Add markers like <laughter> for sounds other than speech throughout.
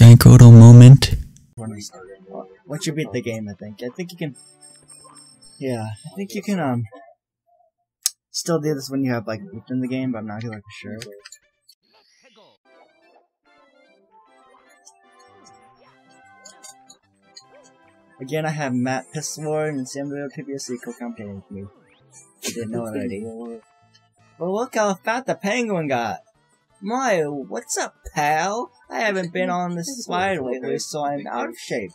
GiantGrotle moment. Once you beat the game, I think. I think you can. Yeah, I think you can. Um, still do this when you have like looped in the game, but I'm not like sure. Again, I have Matt Pistolward and Samuel PBSC co-campaigning with me. I didn't know already. Well, look how fat the penguin got. My, what's up, pal? I haven't been <laughs> on this slide lately, so I'm out of shape.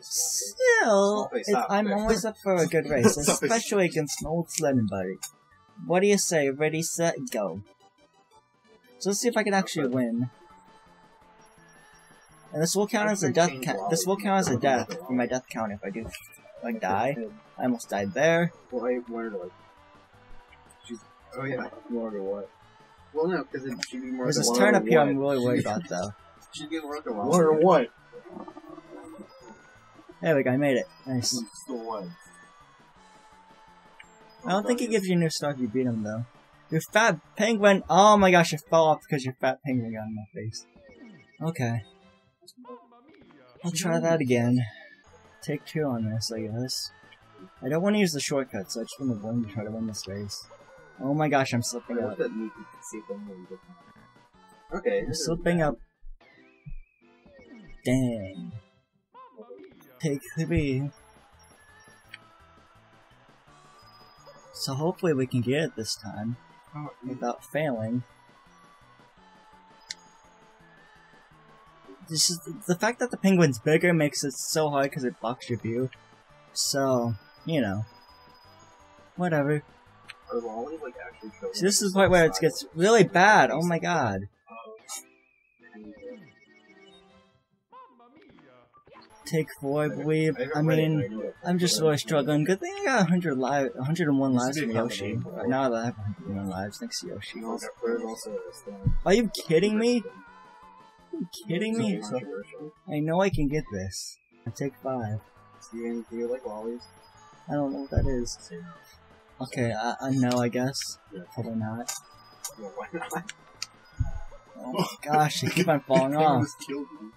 Still, I'm always up for a good <laughs> race, especially against an old sledding buddy. What do you say? Ready, set, go. So let's see if I can actually win. And this will count as a death. this will count as a death for my death count if I do, like, die. I almost died there. Well, I wanted to, like. Oh, yeah. You wanted to what? Well, no, because she'd be more There's than this one turn up here. I'm really worried about, though. She'd get worth a One or what? There we go, I made it. Nice. Still one. I don't think he gives you a new star if you beat him, though. Your fat penguin! Oh my gosh, it fell off because your fat penguin got in my face. Okay. I'll try that again. Take two on this, I guess. I don't want to use the shortcut, so I just want to win to try to win this race. Oh my gosh, I'm slipping up. what's that new see thing that you get? Okay. I'm slipping up. Dang. Take three. So hopefully we can get it this time Oh, without failing. This is the fact that the penguin's bigger makes it so hard because it blocks your view. So you know, whatever. Are Lolly, like, actually See, this is the part where it gets really bad. Oh my god. Take four, I believe. I haven't read it, mean, but know it. I'm just really struggling. Good thing I got 100 live, 101 lives from Yoshi. Right now that I have 101 lives, thanks to Yoshi. You know, there's also this thing. Are you kidding me? Are you kidding me? I know I can get this. I take five. Do you like lollies? I don't know what that is. Okay, I, I know, I guess. Yeah. Probably not. Well, why not? Oh my gosh, they keep on falling <laughs> off. Almost killed you.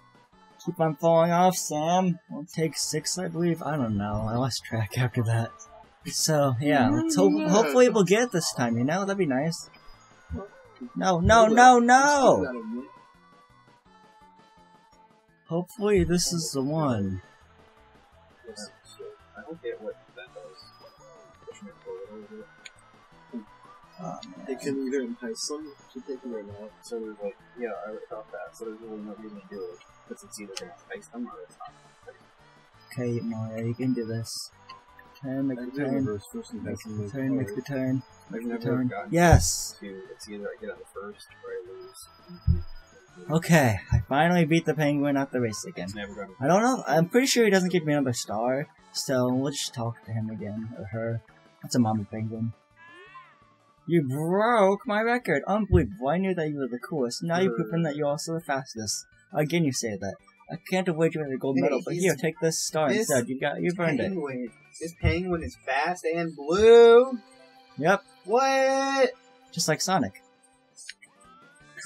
Keep on falling off, Sam. I'll take six, I believe. I don't know. I lost track after that. So, yeah, let's hope, hopefully we'll get it this time, you know? That'd be nice. No, no, no, no! Hopefully this is the one. I don't get what that does. Pushing it um, forward a little bit. Oh, They can either entice them to take it or not. So there's like, yeah, I already thought that. So there's really no reason to do it. Because it's either going to entice them or it's not. Okay, Mario, you can do this. Turn, make the turn. Make the turn, make the turn. I've Make the turn. Yes! to it's either I get on the first or I lose. Mm-hmm. Okay, I finally beat the penguin at the race again. It's never gotten I don't know. I'm pretty sure he doesn't give me another star. So we'll just talk to him again or her. That's a mama penguin. You broke my record. Unbelievable. I knew that you were the coolest. Now you've proven that you're also the fastest. Again, you say that. I can't avoid you with a gold medal, but he's- here, take this star this instead. You got, you've earned it. This penguin is fast and blue. Yep, What? just like Sonic.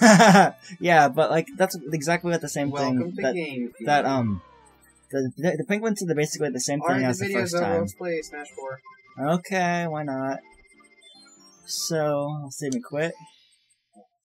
<laughs> yeah, but like that's exactly what the same Welcome thing that game. That um the, the the penguins are basically the same thing as the the first time. Let's play Smash 4. Okay, why not? So, I'll save me quit.